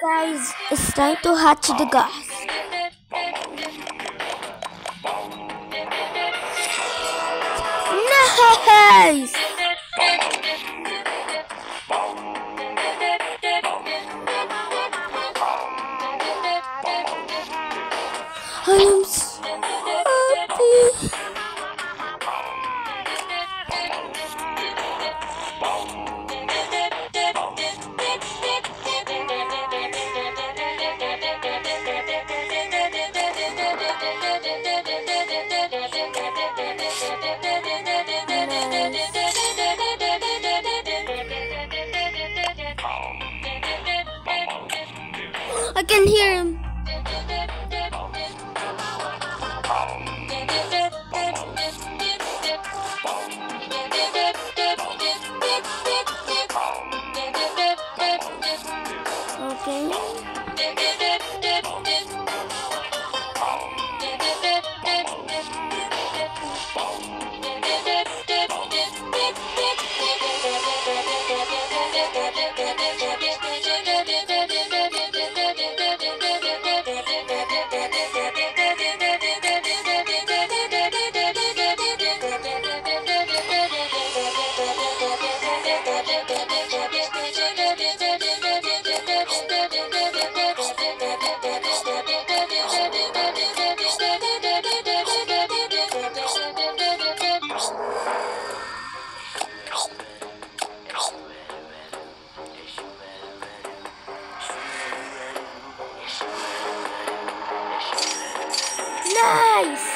Guys, it's time to hatch the gas. Nice! I am I can hear him. Okay. Nice!